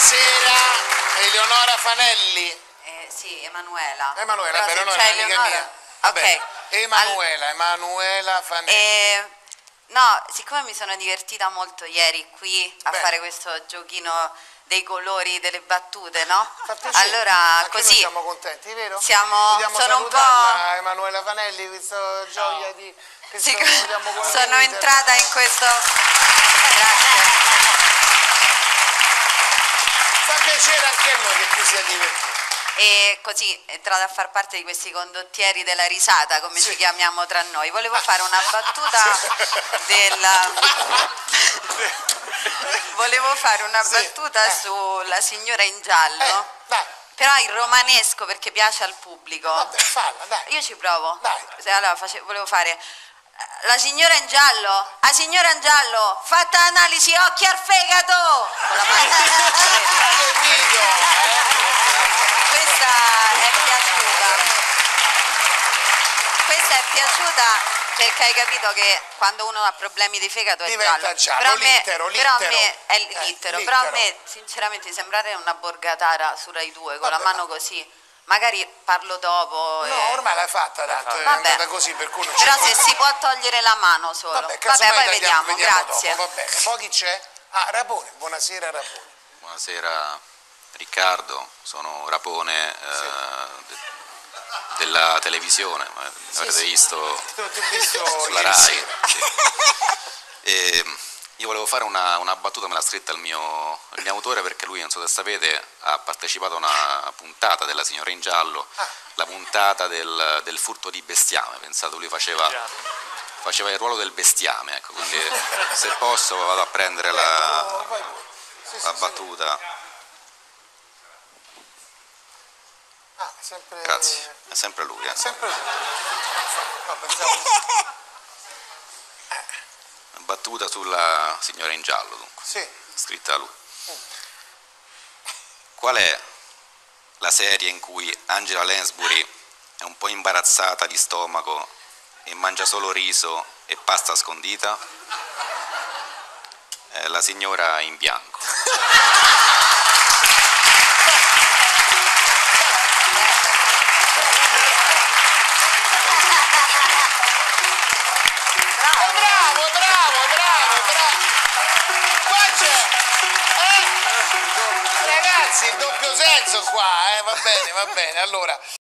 Buonasera, Eleonora Fanelli. Eh, sì, Emanuela. Emanuela, Però beh, non è un'amica Eleonora- mia. Vabbè, Emanuela, Emanuela Fanelli. Eh, no, siccome mi sono divertita molto ieri qui a Beh. fare questo giochino dei colori delle battute, no? Allora, Anche così noi siamo contenti, vero? siamo- sono un po'- Emanuela Fanelli, questa gioia di... Sic- salutiamo con sono entrata in questo... Grazie. Piacere anche a noi che tu sia divertito. E così è entrata a far parte di questi condottieri della risata, come Sì. ci chiamiamo tra noi. Volevo fare una battuta della... Volevo fare una Sì. battuta Eh. sulla signora in giallo, Eh, dai, però in romanesco perché piace al pubblico. vabbè, falla, dai. Io ci provo. Dai. Allora face- volevo fare eh, la signora in giallo, la signora in giallo, fatta analisi occhi al fegato. Con la video, eh? Questa è piaciuta. Questa è piaciuta perché hai capito che quando uno ha problemi di fegato è Diventa giallo. giallo, Però a me, littero, però a littero. me è Eh, littero, però a littero. me sinceramente sembrare una borgatara su Rai 2 con Vabbè, la mano così. Magari parlo dopo. No, e- ormai l'hai fatta tanto, è Vabbè. andata così per cui non Però se si può togliere la mano solo. Vabbè, Vabbè, poi tagliamo- vediamo, grazie. dopo, va bene. Poi chi c'è? Ah, Rapone, buonasera Rapone. Buonasera Riccardo, sono Rapone eh, de- della televisione, ma avrete sì. visto visto sulla RAI. sì. E io volevo fare una, una battuta, me l'ha scritta il mio, il mio autore perché lui, non so se sapete, ha partecipato a una puntata della Signora in Giallo, Ah. la puntata del, del furto di bestiame, pensate, lui faceva, faceva il ruolo del bestiame, ecco, quindi se posso vado a prendere la, la battuta. Ah, sempre... Grazie, è sempre lui. eh. Sempre lui. No, pensavo... Battuta sulla signora in giallo, dunque, Sì. scritta da lui. Qual è la serie in cui Angela Lansbury è un po' imbarazzata di stomaco e mangia solo riso e pasta scondita? È la signora in bianco. Ragazzi, il doppio senso qua, eh? Va bene, va bene. Allora,